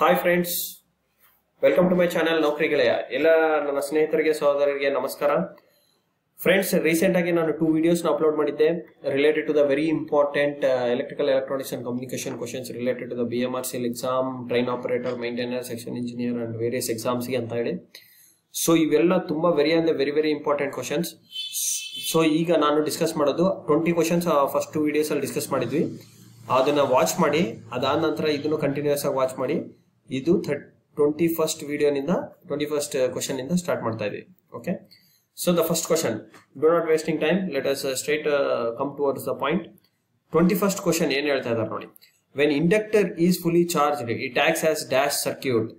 Hi friends welcome to my channel ನೌಕರಿ ಎಲ್ಲ ನನ್ನ ಸ್ನೇಹಿತರಿಗೆ ಸಹೋದರರಿಗೆ ನಮಸ್ಕಾರ ಫ್ರೆಂಡ್ಸ್ ರೀಸೆಂಟ್ ಆಗಿ ನಾನು ಟೂ ವಿಡಿಯೋಸ್ ಅಪ್ಲೋಡ್ ಮಾಡಿದ್ದೆ related to the very important electrical electronics and communication questions related to the B M R C L exam train operator maintainer section engineer and various ಎಕ್ಸಾಮ್ಸ್ಗೆ ಅಂತ ಹೇಳಿ. So ಇವೆಲ್ಲ ತುಂಬಾ very ಅಂದ್ರೆ very very important questions so ಈಗ ನಾನು discuss ಮಾಡೋದು twenty questions first two videos ಅಲ್ಲಿ discuss ಮಾಡಿದ್ವಿ. ಅದನ್ನ ವಾಚ್ ಮಾಡಿ, ಅದಾದ ನಂತರ ಇದನ್ನು ಕಂಟಿನ್ಯೂಸ್ ಆಗಿ ವಾಚ್ ಮಾಡಿ. ಇದು ಟ್ವೆಂಟಿ ಫಸ್ಟ್ ವಿಡಿಯೋನಿಂದ ಟ್ವೆಂಟಿ ಫಸ್ಟ್ ಕ್ವಶನ್ ಇಂದ ಸ್ಟಾರ್ಟ್ ಮಾಡ್ತಾ ಇದೆ okay so the first question do not wasting time let us straight come towards the point twenty first question ಏನ್ ಹೇಳ್ತಾ ಇದ್ದಾರೆ ನೋಡಿ. When inductor is fully charged it acts as dash circuit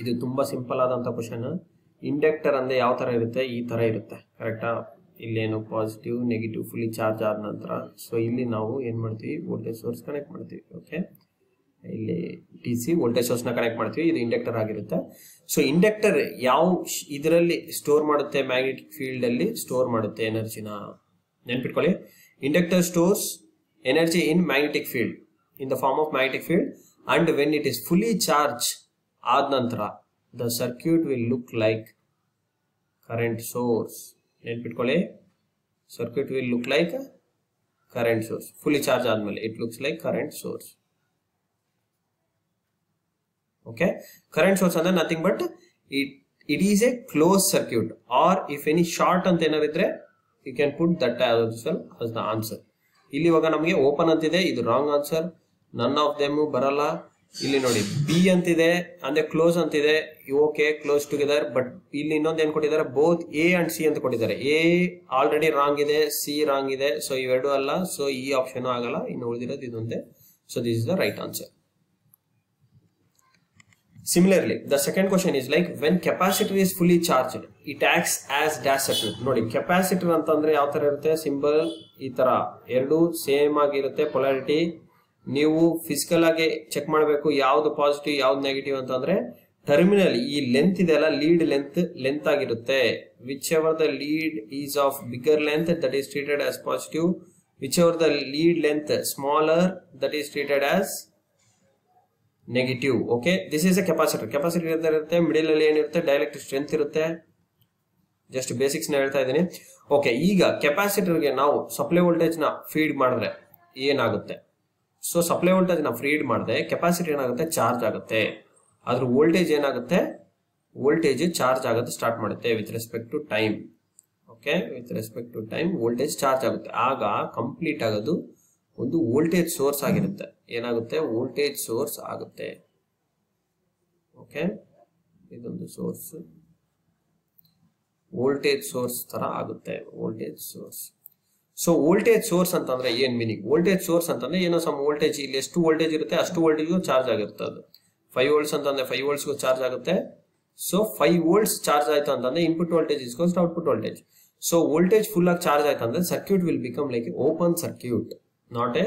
ಇದು ತುಂಬಾ simple ಆದಂತ question inductor ಅಂದ್ರೆ ಯಾವ ತರ ಇರುತ್ತೆ? ಈ ತರ ಇರುತ್ತೆ. ಕರೆಕ್ಟಾ ಇಲ್ಲೇನು ಪಾಸಿಟಿವ್ ನೆಗೆಟಿವ್ ಫುಲ್ಲಿ ಚಾರ್ಜ್ ಆದ ನಂತರ. ಸೊ ಇಲ್ಲಿ ನಾವು ಏನ್ ಮಾಡ್ತೀವಿ? ವೋಲ್ಟೇಜ್ ಸೋರ್ಸ್ ಕನೆಕ್ಟ್ ಮಾಡ್ತೀವಿ. ಓಕೆ ಇಲ್ಲಿ ಟಿ ಸಿ ವೋಲ್ಟೇಜ್ ಸೋರ್ಸ್ನ ಕನೆಕ್ಟ್ ಮಾಡ್ತೀವಿ, ಇದು ಇಂಡಕ್ಟರ್ ಆಗಿರುತ್ತೆ. ಸೊ ಇಂಡಕ್ಟರ್ ಯಾವ ಇದರಲ್ಲಿ ಸ್ಟೋರ್ ಮಾಡುತ್ತೆ ಮ್ಯಾಗ್ನೆಟಿಕ್ ಫೀಲ್ಡ್ ಅಲ್ಲಿ ಸ್ಟೋರ್ ಮಾಡುತ್ತೆ ಎನರ್ಜಿನ ನೆನ್ಪಿಟ್ಕೊಳ್ಳಿ. Inductor stores energy in magnetic field in the form of magnetic field and when it is fully charge ಆದ ನಂತರ the circuit will look like current source ನೆನ್ಪಿಟ್ಕೊಳ್ಳಿ. Circuit will look like current source fully charge ಆದ್ಮೇಲೆ it looks like current source okay current source ಅಂದ್ರೆ nothing but it it is a close circuit or if any short ಅಂತ ಏನಾರಿದ್ರೆ you can put that as the answer ಇಲ್ಲಿ ಇವಾಗ ನಮಗೆ open ಅಂತಿದೆ ಇದು wrong answer none of them ಬರಲ್ಲ. ಇಲ್ಲಿ ನೋಡಿ ಬಿ ಅಂತಿದೆ ಅಂದ್ರೆ ಕ್ಲೋಸ್ ಅಂತಿದೆ ಓಕೆ ಕ್ಲೋಸ್ ಟುಗೆದರ್ ಬಟ್ ಇಲ್ಲಿ ಇನ್ನೊಂದು ಏನ್ ಕೊಟ್ಟಿದ್ದಾರೆ ಬೋತ್ ಎ ಅಂಡ್ ಸಿ ಅಂತ ಕೊಟ್ಟಿದ್ದಾರೆ. ಎ ಆಲ್ರೆಡಿ ರಾಂಗ್ ಇದೆ ಸಿ ರಾಂಗ್ ಇದೆ. ಸೊ ಇವೆರಡು ಅಲ್ಲ. ಸೊ ಈ ಆಪ್ಷನ್ ಆಗಲ್ಲ. ಇನ್ನು ಉಳಿದಿರೋದು ಇದೊಂದೇ. So this is the right answer Similarly, the second question is like when capacitor is fully charged, it acts as dash circuit. ನೋಡಿ ಕೆಪಾಸಿಟರ್ ಅಂತಂದ್ರೆ ಯಾವ ತರ ಇರುತ್ತೆ? ಸಿಂಬಲ್ ಈ ತರ. ಎರಡು ಸೇಮ್ ಆಗಿರುತ್ತೆ ಪೊಲಾರಿಟಿ ನೀವು ಫಿಸಿಕಲ್ ಆಗಿ ಚೆಕ್ ಮಾಡಬೇಕು ಯಾವ್ದು ಪಾಸಿಟಿವ್ ಯಾವ್ದು ನೆಗೆಟಿವ್ ಅಂತಂದ್ರೆ ಟರ್ಮಿನಲ್ ಈ ಲೆಂತ್ ಇದೆಯಲ್ಲ ಲೀಡ್ ಲೆಂತ್ ಲೆಂತ್ ಆಗಿರುತ್ತೆ. Whichever the lead is of bigger length that is treated as positive whichever the lead length smaller that is treated as negative okay this is a capacitor capacitor ಇರುತ್ತೆ? Middle ಅಲ್ಲಿ ಏನಿರುತ್ತೆ? Direct strength ಇರುತ್ತೆ. Just ಬೇಸಿಕ್ಸ್ನ ಹೇಳ್ತಾ ಇದ್ದೀನಿ. Okay ಈಗ ಕೆಪಾಸಿಟರ್ಗೆ ನಾವು ಸಪ್ಲೈ ವೋಲ್ಟೇಜ್ನ ಫೀಡ್ ಮಾಡಿದ್ರೆ ಏನಾಗುತ್ತೆ? ಸೊ ಸಪ್ಲೈ ವೋಲ್ಟೇಜ್ನ ಫೀಡ್ ಮಾಡಿದ್ರೆ ಕೆಪಾಸಿಟಿ ಏನಾಗುತ್ತೆ? ಚಾರ್ಜ್ ಆಗುತ್ತೆ. ಅದ್ರ ವೋಲ್ಟೇಜ್ ಏನಾಗುತ್ತೆ? ವೋಲ್ಟೇಜ್ ಚಾರ್ಜ್ ಆಗುತ್ತೆ ಸ್ಟಾರ್ಟ್ ಮಾಡುತ್ತೆ with respect to time okay with respect to time voltage charge ಆಗುತ್ತೆ. ಆಗ ಕಂಪ್ಲೀಟ್ ಆಗೋದು ಒಂದು ವೋಲ್ಟೇಜ್ ಸೋರ್ಸ್ ಆಗಿರುತ್ತೆ. ಏನಾಗುತ್ತೆ? ವೋಲ್ಟೇಜ್ ಸೋರ್ಸ್ ಆಗುತ್ತೆ. ಓಕೆ? ಇದೊಂದು ಸೋರ್ಸ್. ವೋಲ್ಟೇಜ್ ಸೋರ್ಸ್ ತರ ಆಗುತ್ತೆ. Voltage source. So voltage source ಅಂತಂದ್ರೆ ಏನ್ ಮೀನಿಂಗ್ ವೋಲ್ಟೇಜ್ ಸೋರ್ಸ್ ಅಂತಂದ್ರೆ ಏನೋ ಸಮ್ ವೋಲ್ಟೇಜ್ ಇಲ್ಲಿ ಎಷ್ಟು ವೋಲ್ಟೇಜ್ ಇರುತ್ತೆ, ಅಷ್ಟು ವೋಲ್ಟೇಜ್ ಚಾರ್ಜ್ ಆಗಿರುತ್ತೆ ಅದು. ಫೈವ್ ವೋಲ್ಟ್ಸ್ ಅಂತಂದ್ರೆ ಫೈವ್ ವೋಲ್ಟ್ಸ್ಗೂ ಚಾರ್ಜ್ ಆಗುತ್ತೆ. ಸೊ ಫೈವ್ ವೋಲ್ಟ್ಸ್ ಚಾರ್ಜ್ ಆಯ್ತು ಅಂತಂದ್ರೆ input voltage ಇಸ್ಕೋಸ್ಟ್ output voltage so voltage full ಆಗಿ ಚಾರ್ಜ್ ಆಯ್ತು ಅಂದ್ರೆ circuit will become like open circuit not a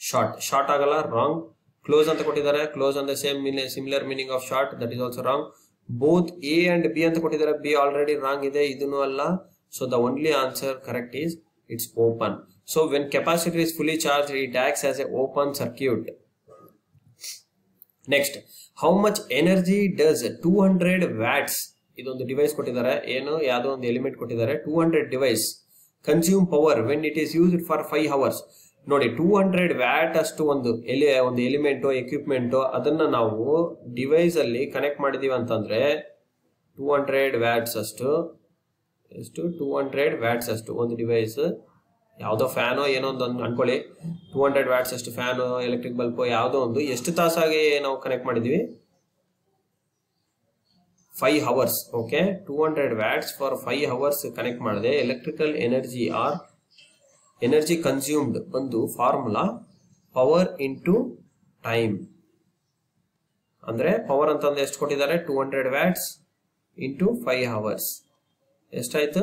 short short ಆಗಲ್ಲ ರಾಂಗ್ ಕ್ಲೋಸ್ ಅಂತ ಕೊಟ್ಟಿದ್ದಾರೆ. ಕ್ಲೋಸ್ ಅಂದ್ರೆ same similar meaning of short that is also wrong both A and B ಅಂತ ಕೊಟ್ಟಿದ್ದಾರೆ. B already wrong ಇದೆ. ಇದನ್ನು ಅಲ್ಲ. So the only answer correct is it's open so when capacity is fully charge it acts as a open circuit next how much energy does two hundred watts ಇದೊಂದು device ಕೊಟ್ಟಿದ್ದಾರೆ. ಏನು? ಯಾವುದೋ ಒಂದು element ಕೊಟ್ಟಿದ್ದಾರೆ. Two hundred device consume power when it is used for five hours ನೋಡಿ two hundred watt ಅಷ್ಟು ಒಂದು ಎಲಿ, ಒಂದು ಎಲಿಮೆಂಟು ಎಕ್ವಿಪ್ಮೆಂಟು ಅದನ್ನು ನಾವು ಡಿವೈಸಲ್ಲಿ ಕನೆಕ್ಟ್ ಮಾಡಿದೀವಿ ಅಂತಂದ್ರೆ ಟೂ ಹಂಡ್ರೆಡ್ ವ್ಯಾಟ್ಸ್ ಅಷ್ಟು, ಎಷ್ಟು? ಟೂ ಹಂಡ್ರೆಡ್ ವ್ಯಾಟ್ಸ್ ಅಷ್ಟು ಒಂದು ಡಿವೈಸ್ ಯಾವುದೋ ಫ್ಯಾನೋ ಏನೋ ಒಂದು ಅನ್ಕೊಳ್ಳಿ. ಟೂ ಹಂಡ್ರೆಡ್ ವ್ಯಾಟ್ಸ್ ಅಷ್ಟು ಫ್ಯಾನು ಎಲೆಕ್ಟ್ರಿಕ್ ಬಲ್ಬು ಯಾವುದೋ ಒಂದು. ಎಷ್ಟು ತಾಸಾಗಿ ನಾವು ಕನೆಕ್ಟ್ ಮಾಡಿದೀವಿ? Five hours okay two hundred watts for five hours connect ಮಾಡಿದೆ. Electrical energy or energy consumed ಒಂದು ಫಾರ್ಮುಲಾ ಪವರ್ ಇಂಟು ಟೈಮ್ ಅಂದ್ರೆ ಪವರ್ ಅಂತಂದ್ರೆ ಎಷ್ಟು ಕೊಟ್ಟಿದ್ದಾರೆ? Two hundred watts into five hours ಎಷ್ಟಾಯ್ತು?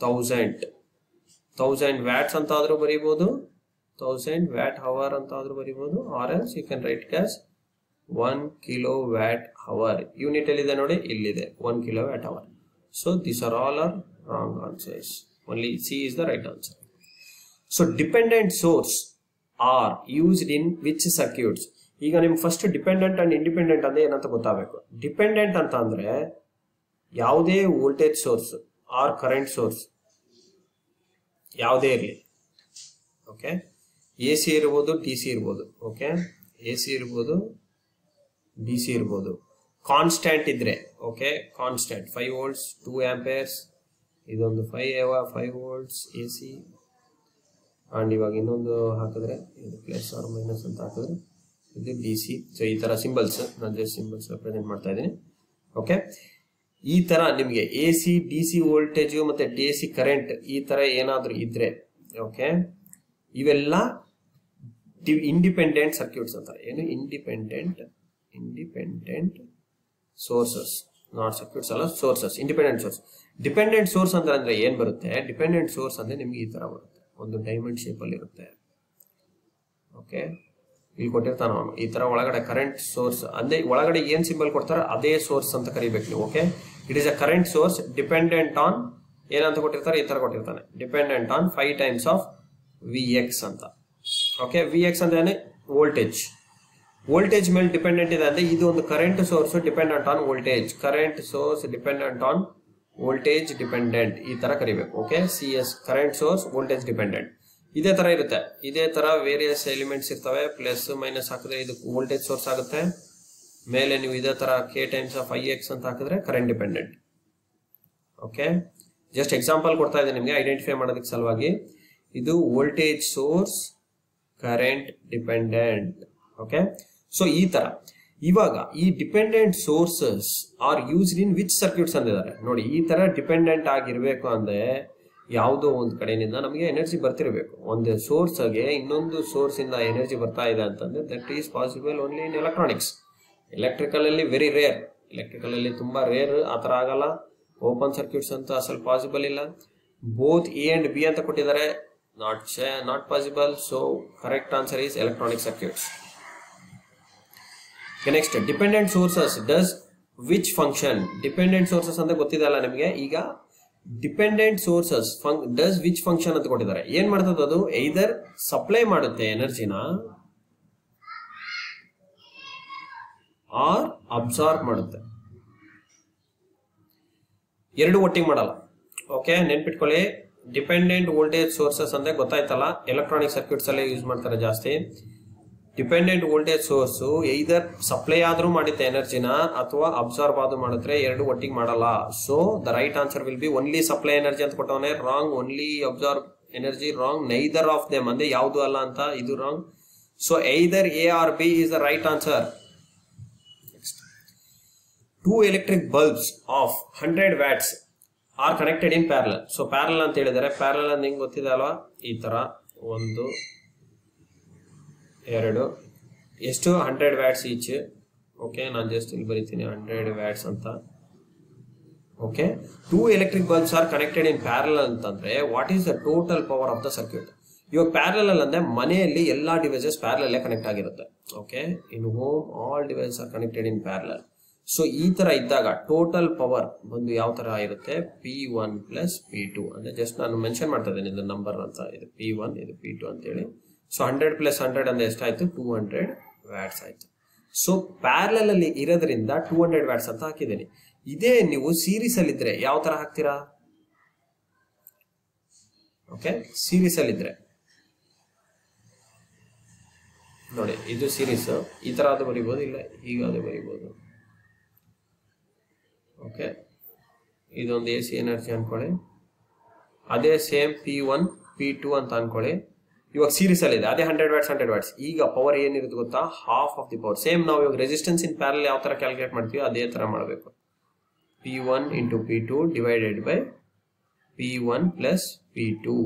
ತೌಸಂಡ್ ತೌಸಂಡ್ ವ್ಯಾಟ್ಸ್ ಅಂತ ಆದ್ರೂ ಬರೀಬಹುದು ತೌಸಂಡ್ ವ್ಯಾಟ್ ಅವರ್ ಅಂತ ಆದ್ರೂ ಬರೀಬಹುದು or else you can write as one kilowatt hour unit ಎಲ್ಲಿದೆ ನೋಡಿ? ಇಲ್ಲಿದೆ. One kilowatt hour so this are all are wrong answers only C is the right answer. So, dependent source are used in which circuits? ಈಗ ನಿಮ್ಗೆ first dependent and independent ಅಂದ್ರೆ ಏನಂತ ಗೊತ್ತಾಗಬೇಕು? Dependent ಅಂತ ಅಂದ್ರೆ ಯಾವುದೇ voltage source or current source ಯಾವುದೇ ಇರಲಿ. ಓಕೆ ಎ ಸಿ ಇರ್ಬೋದು ಡಿ ಸಿ ಇರ್ಬೋದು. ಓಕೆ ಎ ಸಿ ಇರ್ಬೋದು ಡಿ ಸಿ ಇರ್ಬೋದು. ಕಾನ್ಸ್ಟೆಂಟ್ ಇದ್ರೆ okay constant five volts two amperes ಇದೊಂದು five five volts A C and ಇವಾಗ ಇನ್ನೊಂದು ಹಾಕಿದ್ರೆ ಇದು ಪ್ಲಸ್ ಆರ್ ಮೈನಸ್ ಅಂತ ಹಾಕಿದ್ರೆ ಇದು ಡಿ ಸಿ ಸೊ ಈ ಥರ ಸಿಂಬಲ್ಸ್ ನಾನು ಜಸ್ಟ್ ಸಿಂಬಲ್ಸ್ ಪ್ರೆಸೆಂಟ್ ಮಾಡ್ತಾ ಇದ್ದೀನಿ. ಓಕೆ ಈ ಥರ ನಿಮಗೆ A C D C voltage ಮತ್ತು ಡಿ ಸಿ ಕರೆಂಟ್ ಈ ಥರ ಏನಾದರೂ ಇದ್ದರೆ ಓಕೆ ಇವೆಲ್ಲ ಇಂಡಿಪೆಂಡೆಂಟ್ ಸರ್ಕ್ಯೂಟ್ಸ್ ಅಂತಾರೆ. ಏನು? Independent independent sources not circuits ಅಲ್ಲ sources independent source dependent source ಅಂತ ಅಂದ್ರೆ ಏನ್ ಬರುತ್ತೆ? ಡಿಪೆಂಡೆಂಟ್ ಸೋರ್ಸ್ ಅಂದರೆ ನಿಮಗೆ ಈ ಥರ ಬರುತ್ತೆ. ಒಂದು ಡೈಮಂಡ್ ಶೇಪ್ ಅಲ್ಲಿ ಇರುತ್ತೆ. ಓಕೆ ಇಲ್ಲಿ ಕೊಟ್ಟಿರ್ತಾನ ಅವನು. ಈ ತರ ಒಳಗಡೆ ಕರೆಂಟ್ ಸೋರ್ಸ್ ಅದೇ ಒಳಗಡೆ ಏನ್ ಸಿಂಬಲ್ ಕೊಡ್ತಾರೋ ಅದೇ ಸೋರ್ಸ್ ಅಂತ ಕರಿಬೇಕು ನೀವು okay it is a current source dependent on ಏನಂತ ಕೊಟ್ಟಿರ್ತಾರೆ? ಈ ತರ ಕೊಟ್ಟಿರ್ತಾನೆ. Dependent on five times of V X ಅಂತ. ಓಕೆ ವಿ ಎಕ್ಸ್ ಅಂದ್ರೆ ವೋಲ್ಟೇಜ್ ವೋಲ್ಟೇಜ್ ಮೇಲೆ ಡಿಪೆಂಡೆಂಟ್ ಇದೆ ಅಂದ್ರೆ ಇದು ಒಂದು current source dependent on voltage current source dependent on voltage dependent ಈ ತರ ಕರಿಬೇಕು okay C S current source voltage dependent ಇದೇ ತರ ಇರುತ್ತೆ. ಇದೇ ತರ ವೇರಿಯಸ್ ಎಲಿಮೆಂಟ್ಸ್ ಇರ್ತವೆ. ಪ್ಲಸ್ ಮೈನಸ್ ಹಾಕಿದ್ರೆ ಇದು ವೋಲ್ಟೇಜ್ ಸೋರ್ಸ್ ಆಗುತ್ತೆ. ಮೇಲೆ ನೀವು ಇದೇ ತರ K times of I X ಅಂತ ಹಾಕಿದ್ರೆ current dependent okay just example ಕೊಡ್ತಾ ಇದೆ ನಿಮಗೆ ಐಡೆಂಟಿಫೈ ಮಾಡೋದಕ್ಕೆ ಸಲುವಾಗಿ. ಇದು voltage source current dependent okay so ಈ ತರ. ಇವಾಗ ಈ dependent sources are used in which circuits ಅಂದಿದ್ದಾರೆ. ನೋಡಿ, ಈ ತರ ಡಿಪೆಂಡೆಂಟ್ ಆಗಿರ್ಬೇಕು ಅಂದ್ರೆ ಯಾವುದೋ ಒಂದು ಕಡೆಯಿಂದ ನಮಗೆ ಎನರ್ಜಿ ಬರ್ತಿರಬೇಕು. ಒಂದು ಸೋರ್ಸ್ಗೆ ಇನ್ನೊಂದು ಸೋರ್ಸ್ ಇಂದ ಎನರ್ಜಿ ಬರ್ತಾ ಇದೆ ಅಂತಂದ್ರೆ that is possible only in electronics electrical ಅಲ್ಲಿ ವೆರಿ ರೇರ್ ಎಲೆಕ್ಟ್ರಿಕಲ್ ಅಲ್ಲಿ ತುಂಬಾ ರೇರ್ ಆ ತರ ಆಗಲ್ಲ. ಓಪನ್ ಸರ್ಕ್ಯೂಟ್ಸ್ ಅಂತ ಅಸಲು ಪಾಸಿಬಲ್ ಇಲ್ಲ. ಬೋತ್ ಎ ಅಂಡ್ ಬಿ ಅಂತ ಕೊಟ್ಟಿದ್ದಾರೆ. Not not possible so correct answer is electronic circuits next dependent sources does which function dependent sources ಅಂತ ಗೊತ್ತಿದೆ ಅಲ್ಲ ನಿಮಗೆ? ಈಗ dependent sources does which function ಅಂತ ಕೊಟ್ಟಿದ್ದಾರೆ. ಏನ್ ಮಾಡ್ತದ ಅದು? ಐದರ್ ಸಪ್ಲೈ ಮಾಡುತ್ತೆ ಎನರ್ಜಿನ ಆರ್ ಅಬ್ಸಾರ್ಬ್ ಮಾಡುತ್ತೆ. ಎರಡು ಒಟ್ಟಿಗೆ ಮಾಡಲ್ಲ. ಓಕೆ ನೆನ್ಪಿಟ್ಕೊಳ್ಳಿ. ಡಿಪೆಂಡೆಂಟ್ ವೋಲ್ಟೇಜ್ ಸೋರ್ಸಸ್ ಅಂದ್ರೆ ಗೊತ್ತಾಯ್ತಲ್ಲ? ಎಲೆಕ್ಟ್ರಾನಿಕ್ ಸರ್ಕ್ಯೂಟ್ಸ್ ಅಲ್ಲೇ ಯೂಸ್ ಮಾಡ್ತಾರೆ ಜಾಸ್ತಿ. Dependent voltage source either supply ಆದ್ರೂ ಮಾಡುತ್ತೆ ಎನರ್ಜಿನ ಅಥವಾ ಅಬ್ಸರ್ವ್ ಆದ್ರೂ ಮಾಡಿದ್ರೆ ಎರಡು ಒಟ್ಟಿಗೆ ಮಾಡಲ್ಲ. So the right answer will be only supply energy ಅಂತ ಕೊಟ್ಟವನೇ wrong only absorb energy wrong neither of them ಅಂದ್ರೆ ಯಾವುದು ಅಲ್ಲ ಅಂತ ಇದು wrong so either A or B is the right answer two electric bulbs of hundred watts are connected in parallel so parallel ಅಂತ ಹೇಳಿದರೆ parallel ಅಂತ ನಿಂಗೆ ಗೊತ್ತಿದೆ ಅಲ್ವಾ? ಈ ತರ ಒಂದು ಎರಡು. ಎಷ್ಟು? Hundred watts each. ಓಕೆ, ನಾನು ಜಸ್ಟ್ ಇಲ್ಲಿ ಬರೀತೀನಿ. ಹಂಡ್ರೆಡ್ ವ್ಯಾಟ್ಸ್ ಅಂತ. Okay. Two electric bulbs are connected in parallel ಅಂತಂದ್ರೆ what is the total power of the circuit ಇವಾಗ ಪ್ಯಾರಲಲ್ ಅಂದ್ರೆ ಮನೆಯಲ್ಲಿ ಎಲ್ಲಾ ಡಿವೈಸಸ್ ಪ್ಯಾರಲಲ್ಲೇ ಕನೆಕ್ಟ್ ಆಗಿರುತ್ತೆ. Okay in home all device are connected in parallel so ಈ ತರ ಇದ್ದಾಗ ಟೋಟಲ್ ಪವರ್ ಬಂದು ಯಾವ ತರ ಇರುತ್ತೆ P one plus P two ಅಂದ್ರೆ ಜಸ್ಟ್ ನಾನು ಮೆನ್ಷನ್ ಮಾಡ್ತಾ ಇದ್ದೇನೆ, ಇದು ನಂಬರ್ ಅಂತ. ಇದು ಪಿ ಒನ್ ಇದು ಪಿ ಟು ಅಂತ ಹೇಳಿ ಸೊ ಹಂಡ್ರೆಡ್ ಪ್ಲಸ್ ಹಂಡ್ರೆಡ್ ಅಂದ್ರೆ ಎಷ್ಟಾಯ್ತು? ಟೂ ಹಂಡ್ರೆಡ್ ವ್ಯಾಟ್ಸ್ ಆಯ್ತು. ಸೊ ಪ್ಯಾರಲಲ್ ಅಲ್ಲಿ ಇರೋದ್ರಿಂದ ಟೂ ಹಂಡ್ರೆಡ್ ವ್ಯಾಟ್ಸ್ ಅಂತ ಹಾಕಿದ್ದೀನಿ. ಇದೇ ನೀವು ಸೀರೀಸ್ ಅಲ್ಲಿ ಇದ್ರೆ ಯಾವ ತರ ಹಾಕ್ತೀರಾ? ಓಕೆ ಸೀರೀಸ್ ಅಲ್ಲಿ ಇದ್ರೆ. ನೋಡಿ, ಇದು ಸೀರೀಸ್ ಈ ತರ ಅದು ಬರಿಬೋದು, ಇಲ್ಲ ಅದು ಬರಿಬೋದು. ಓಕೆ ಇದೊಂದು ಎ ಸಿ ಎನರ್ಜಿ ಅನ್ಕೊಳ್ಳಿ. ಅದೇ same P one P two ಅಂತ ಅನ್ಕೊಳ್ಳಿ. ಇವಾಗ ಸೀರೀಸ್ ಅಲ್ಲಿ ಇದೆ ಅದೇ ಹಂಡ್ರೆಡ್ ವ್ಯಾಟ್ಸ್ ಹಂಡ್ರೆಡ್ ವ್ಯಾಟ್ಸ್ ಈಗ ಪವರ್ ಏನಿರುತ್ತೆ ಗೊತ್ತಾ? Half of the power same ನಾವು ಇವಾಗ ರೆಸಿಸ್ಟೆನ್ಸ್ ಇನ್ ಪ್ಯಾರಲ್ ಯಾವ ತರ ಕ್ಯಾಲ್ಕುಲೇಟ್ ಮಾಡ್ತೀವಿ ಅದೇ ತರ ಮಾಡಬೇಕು. P one into P two divided by P one plus P two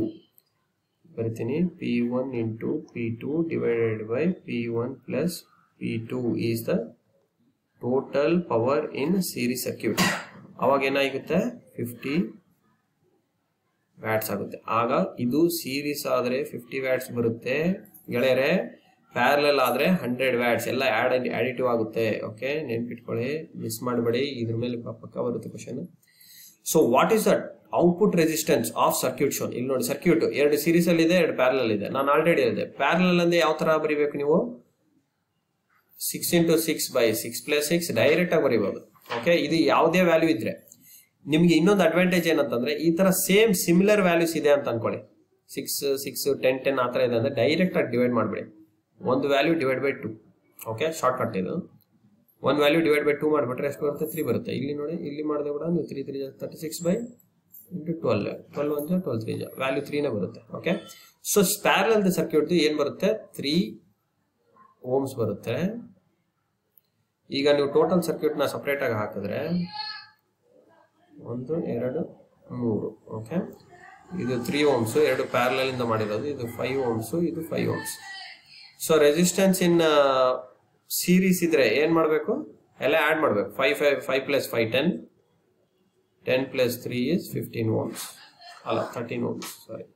ಬರ್ತೀನಿ. P one into P two divided by P one plus P two is the total power in series circuit ಅವಾಗ ಏನಾಗುತ್ತೆ? Fifty watts ಆಗುತ್ತೆ. ಆಗ ಇದು series ಆದರೆ fifty watts ಬರುತ್ತೆ. ಗೆಳೆಯರೆ parallel ಆದರೆ ಹಂಡ್ರೆಡ್ ವ್ಯಾಟ್ಸ್ ಎಲ್ಲ ಆ್ಯಡ್ ಆ್ಯಡಿಟಿವ್ ಆಗುತ್ತೆ. ಓಕೆ ನೆನ್ಪಿಟ್ಕೊಳ್ಳಿ. ಮಿಸ್ ಮಾಡಬೇಡಿ. ಇದ್ರ ಮೇಲೆ ಪಕ್ಕ ಬರುತ್ತೆ question so what is that output resistance of circuit shown ಇಲ್ಲಿ ನೋಡಿ ಸರ್ಕ್ಯೂಟ್ ಎರಡು ಸೀರೀಸ್ ಅಲ್ಲಿ ಇದೆ, ಎರಡು ಪ್ಯಾರಲಲ್ ಇದೆ. ನಾನು ಆಲ್ರೆಡಿ ಹೇಳಿದೆ. ಪ್ಯಾರಲಲ್ ಅಂದ್ರೆ ಯಾವ ತರ ಬರೀಬೇಕು ನೀವು? Six into six by six plus six direct ಆಗಿ ಬರೀಬಹುದು ಓಕೆ ಇದು ಯಾವುದೇ ವ್ಯಾಲ್ಯೂ ಇದ್ರೆ. ನಿಮ್ಗೆ ಇನ್ನೊಂದು ಅಡ್ವಾಂಟೇಜ್ ಏನಂತಂದ್ರೆ ಈ ತರ ಸೇಮ್ ಸಿಮಿಲರ್ ವ್ಯಾಲ್ಯೂಸ್ ಇದೆ ಅಂತ ಅನ್ಕೊಳ್ಳಿ. ಸಿಕ್ಸ್ ಸಿಕ್ಸ್ ಟೆನ್ ಟೆನ್ ಆ ಥರ ಇದೆ ಅಂದ್ರೆ ಡೈರೆಕ್ಟ್ ಆಗಿ ಡಿವೈಡ್ ಮಾಡಬೇಡಿ. ಒಂದು value divide by two okay shortcut ಇದು. ಒಂದು ವ್ಯಾಲ್ಯೂ ಡಿವೈಡ್ ಬೈ ಟೂ ಮಾಡಿಬಿಟ್ರೆ ಎಷ್ಟು ಬರುತ್ತೆ? ತ್ರೀ ಬರುತ್ತೆ. ಇಲ್ಲಿ ನೋಡಿ, ಇಲ್ಲಿ ಮಾಡಿದೆ ಕೂಡ ನೀವು three three thirty six by into twelve twelve ಒಂದು ಟ್ವೆಲ್ ತ್ರೀ ವ್ಯಾಲ್ಯೂ ತ್ರೀನೇ ಬರುತ್ತೆ. ಓಕೆ ಸೊ ಸ್ಪ್ಯಾರಲ್ ಸರ್ಕ್ಯೂಟ್ ಏನು ಬರುತ್ತೆ? ತ್ರೀ ಓಮ್ಸ್ ಬರುತ್ತೆ. ಈಗ ನೀವು ಟೋಟಲ್ ಸರ್ಕ್ಯೂಟ್ನ ಸಪ್ರೇಟಾಗಿ ಹಾಕಿದ್ರೆ ಒಂದು, ಎರಡು, ಮೂರು ಓಕೆ ಇದು ತ್ರೀ ಓಮ್ಸು ಎರಡು ಪ್ಯಾರಲಲ್ ಇಂದ ಮಾಡಿರೋದು. ಇದು ಫೈವ್ ಓಮ್ಸು ಇದು five ohms so resistance in series ಇದ್ರೆ ಏನ್ ಮಾಡಬೇಕು? ಎಲ್ಲ ಆ್ಯಡ್ ಮಾಡಬೇಕು. Five five five plus five ten ten plus three is fifteen ohms ಅಲ್ಲ thirteen ohms sorry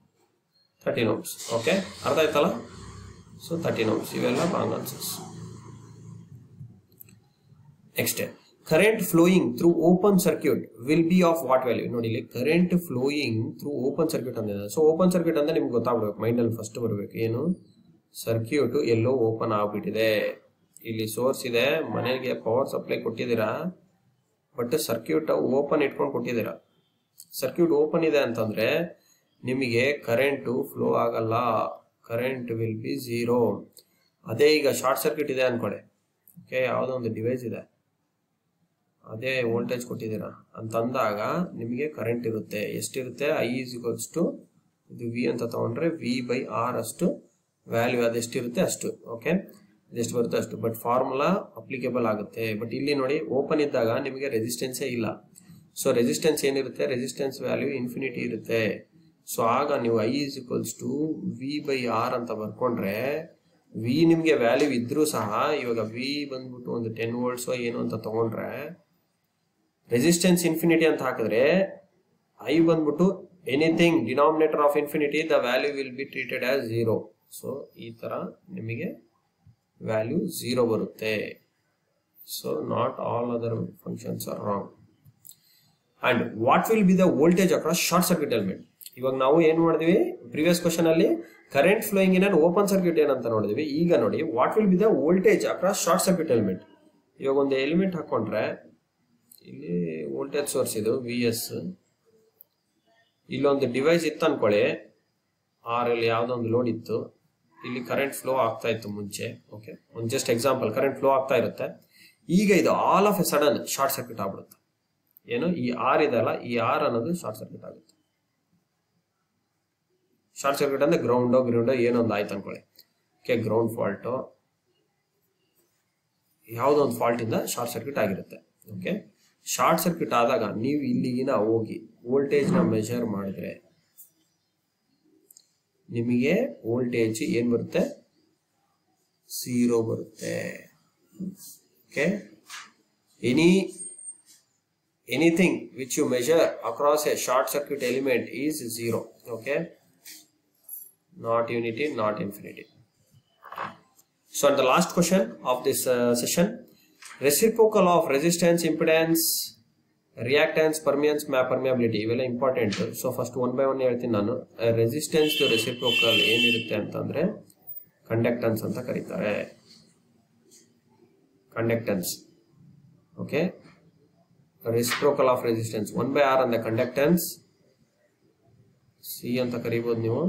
thirteen ohms okay ಅರ್ಥ ಆಯ್ತಲ್ಲ? ಸೊ ತರ್ಟೀನ್ ಓಮ್ಸ್ ಇವೆಲ್ಲ wrong answers next current flowing through open circuit will be of what value ನೋಡಿ, ಇಲ್ಲಿ current flowing through open circuit ಅಂದಿದೆ so open circuit ಅಂದ್ರೆ ನಿಮ್ಗೆ ಗೊತ್ತಾಗ್ಬೇಕು ಮೈಂಡಲ್ಲಿ first ಬರಬೇಕು. ಏನು? ಸರ್ಕ್ಯೂಟ್ ಎಲ್ಲೋ ಓಪನ್ ಆಗ್ಬಿಟ್ಟಿದೆ. ಇಲ್ಲಿ ಸೋರ್ಸ್ ಇದೆ. ಮನೆಗೆ ಪವರ್ ಸಪ್ಲೈ ಕೊಟ್ಟಿದ್ದೀರಾ? ಬಟ್ ಸರ್ಕ್ಯೂಟ್ ಓಪನ್ ಇಟ್ಕೊಂಡು ಕೊಟ್ಟಿದ್ದೀರಾ? ಸರ್ಕ್ಯೂಟ್ ಓಪನ್ ಇದೆ ಅಂತಂದ್ರೆ ನಿಮಗೆ ಕರೆಂಟು ಫ್ಲೋ ಆಗಲ್ಲ. ಕರೆಂಟ್ ವಿಲ್ ಬಿ ಝೀರೋ ಅದೇ ಈಗ ಶಾರ್ಟ್ ಸರ್ಕ್ಯೂಟ್ ಇದೆ ಅನ್ಕೊಡೆ ಓಕೆ ಯಾವುದೋ ಒಂದು ಡಿವೈಸ್ ಇದೆ. ಅದೇ ವೋಲ್ಟೇಜ್ ಕೊಟ್ಟಿದ್ದೀರಾ? ಅಂತಂದಾಗ ನಿಮಗೆ ಕರೆಂಟ್ ಇರುತ್ತೆ. ಎಷ್ಟಿರುತ್ತೆ? ಐ ಈಸ್ ಟು ಇದು ವಿ ಅಂತ ತಗೊಂಡ್ರೆ ವಿ ಬೈ ಆರ್ ಅಷ್ಟು ವ್ಯಾಲ್ಯೂ ಅದೆಷ್ಟಿರುತ್ತೆ ಅಷ್ಟು. ಓಕೆ ಎಷ್ಟು ಬರುತ್ತೆ? ಅಷ್ಟು. ಬಟ್ ಫಾರ್ಮುಲಾ ಅಪ್ಲಿಕೇಬಲ್ ಆಗುತ್ತೆ. ಬಟ್ ಇಲ್ಲಿ ನೋಡಿ ಓಪನ್ ಇದ್ದಾಗ ನಿಮಗೆ ರೆಸಿಸ್ಟೆನ್ಸೇ ಇಲ್ಲ. ಸೊ ರೆಸಿಸ್ಟೆನ್ಸ್ ಏನಿರುತ್ತೆ? ರೆಸಿಸ್ಟೆನ್ಸ್ ವ್ಯಾಲ್ಯೂ ಇನ್ಫಿನಿಟಿ ಇರುತ್ತೆ. ಸೊ ಆಗ ನೀವು I is equals to V by R ಅಂತ ಬರ್ಕೊಂಡ್ರೆ ವಿ ನಿಮಗೆ ವ್ಯಾಲ್ಯೂ ಇದ್ರೂ ಸಹ ಇವಾಗ ವಿ ಬಂದ್ಬಿಟ್ಟು ಒಂದು ಟೆನ್ ವೋಲ್ಟ್ಸೋ ಏನು ಅಂತ ತಗೊಂಡ್ರೆ ರೆಸಿಸ್ಟೆನ್ಸ್ ಇನ್ಫಿನಿಟಿ ಅಂತ ಹಾಕಿದ್ರೆ ಐ ಬಂದ್ಬಿಟ್ಟು anything denominator of infinity the value will be treated as zero so ಈ ತರ ನಿಮಗೆ ವ್ಯಾಲ್ಯೂ ಝೀರೋ ಬರುತ್ತೆ. So not all other functions are wrong and what will be the voltage across short circuit element ಇವಾಗ ನಾವು ಏನ್ ಮಾಡಿದ್ವಿ? Previous question ಅಲ್ಲಿ current flowing in open circuit ಏನಂತ ನೋಡಿದ್ವಿ. ಈಗ ನೋಡಿ what will be the voltage across short circuit element ಇವಾಗ ಒಂದು ಎಲಿಮೆಂಟ್ ಹಾಕೊಂಡ್ರೆ ಇಲ್ಲಿ ವೋಲ್ಟೇಜ್ ಸೋರ್ಸ್ ಇದು ವಿ ಎಸ್ ಇಲ್ಲೊಂದು ಡಿವೈಸ್ ಇತ್ತು ಅನ್ಕೊಳ್ಳಿ. ಆರ್ ಅಲ್ಲಿ ಯಾವುದೋ ಒಂದು ಲೋಡ್ ಇತ್ತು. ಇಲ್ಲಿ ಕರೆಂಟ್ ಫ್ಲೋ ಆಗ್ತಾ ಇತ್ತು ಮುಂಚೆ ಓಕೆ ಒಂದು ಜಸ್ಟ್ ಎಕ್ಸಾಂಪಲ್ ಕರೆಂಟ್ ಫ್ಲೋ ಆಗ್ತಾ ಇರುತ್ತೆ. ಈಗ ಇದು all of a sudden short circuit ಆಗ್ಬಿಡುತ್ತೆ. ಏನು? ಈ ಆರ್ ಇದೆಲ್ಲ ಈ ಆರ್ ಅನ್ನೋದು ಶಾರ್ಟ್ ಸರ್ಕ್ಯೂಟ್ ಆಗುತ್ತೆ. ಶಾರ್ಟ್ ಸರ್ಕ್ಯೂಟ್ ಅಂದ್ರೆ ಗ್ರೌಂಡ್ ಗ್ರೌಂಡೋ ಏನೊಂದು ಆಯ್ತು ಅನ್ಕೊಳ್ಳಿ. ಓಕೆ ಗ್ರೌಂಡ್ ಫಾಲ್ಟು ಯಾವುದೋ ಒಂದು ಫಾಲ್ಟ್ ಇಂದ ಶಾರ್ಟ್ ಸರ್ಕ್ಯೂಟ್ ಆಗಿರುತ್ತೆ ಓಕೆ ಶಾರ್ಟ್ ಸರ್ಕ್ಯೂಟ್ ಆದಾಗ ನೀವು ಇಲ್ಲಿಗಿನ ಹೋಗಿ ವೋಲ್ಟೇಜ್ನ ಮೆಷರ್ ಮಾಡಿದ್ರೆ ನಿಮಗೆ ವೋಲ್ಟೇಜ್ ಏನ್ ಬರುತ್ತೆ? ಝೀರೋ ಬರುತ್ತೆ. Okay any anything which you measure across a short circuit element is zero okay not unity not infinity so and the last question of this session reciprocal of resistance impedance reactance permeance ಮ್ಯಾ permeability ಇವೆಲ್ಲ important so first one by one ಹೇಳ್ತೀನಿ ನಾನು. Resistance reciprocal ಏನಿರುತ್ತೆ ಅಂತಂದ್ರೆ conductance ಅಂತ ಕರೀತಾರೆ. Conductance okay reciprocal of resistance one by R ಅಂದ್ರೆ conductance C ಅಂತ ಕರಿಬೋದು ನೀವು.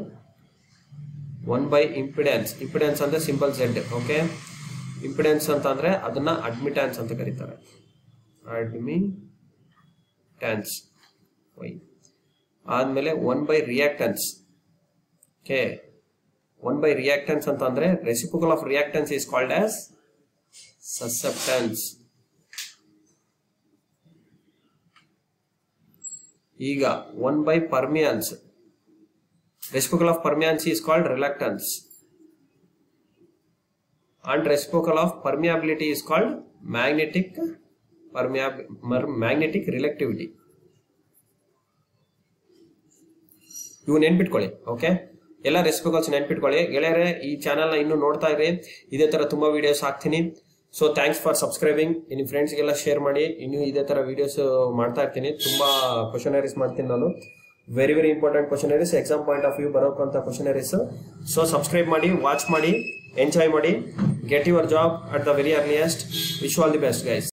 ಒನ್ ಬೈ ಇಂಪಿಡೆನ್ಸ್ ಇಂಪಿಡೆನ್ಸ್ ಅಂದ್ರೆ ಸಿಂಪಲ್ ಝೆಡ್ ಓಕೆ ಇಂಪಿಡೆನ್ಸ್ ಅಂತ ಅಂದ್ರೆ ಅದನ್ನ ಅಡ್ಮಿಟ್ಯಾನ್ಸ್ ಅಂತ ಕರೀತಾರೆ. ಅಡ್ಮಿ ಟ್ಯಾನ್ಸ್ ವೈ ಆದ್ಮೇಲೆ one by reactance okay one by reactance ಅಂತ ಅಂದ್ರೆ reciprocal of reactance is called as susceptance ಈಗ one by permeance reciprocal of permeance is called reluctance. And reciprocal of permeability is called magnetic magnetic relativity. ಇವು ನೆನ್ಪಿಟ್ಕೊಳ್ಳಿ okay ಎಲ್ಲ ರೆಸಿಪಿಕಲ್ಸ್ ನೆನ್ಪಿಟ್ಕೊಳ್ಳಿ. ಗೆಳೆಯರೆ, ಈ ಚಾನಲ್ನ ಇನ್ನೂ ನೋಡ್ತಾ ಇರಿ. ಇದೇ ತರ ತುಂಬಾ ವಿಡಿಯೋಸ್ ಹಾಕ್ತೀನಿ. ಸೊ ಥ್ಯಾಂಕ್ಸ್ ಫಾರ್ ಸಬ್ಸ್ಕ್ರೈಬಿಂಗ್ ನಿಮ್ಮ ಫ್ರೆಂಡ್ಸ್ಗೆಲ್ಲ ಶೇರ್ ಮಾಡಿ. ಇನ್ನು ಇದೇ ತರ ವಿಡಿಯೋಸ್ ಮಾಡ್ತಾ ಇರ್ತೀನಿ. ತುಂಬಾ ಕ್ವಶನರೀಸ್ ಮಾಡ್ತೀನಿ ನಾನು. Very very important questionnaires exam point of view ಬರೋಕ್ಕಂತ questionnaires so subscribe ಮಾಡಿ ವಾಚ್ ಮಾಡಿ ಎಂಜಾಯ್ ಮಾಡಿ. Get your job at the very earliest wish all the best guys